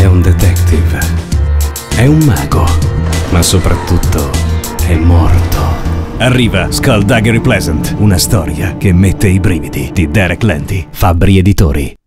È un detective. È un mago. Ma soprattutto è morto. Arriva Skullduggery Pleasant, una storia che mette i brividi di Derek Landy, Fabbri Editori.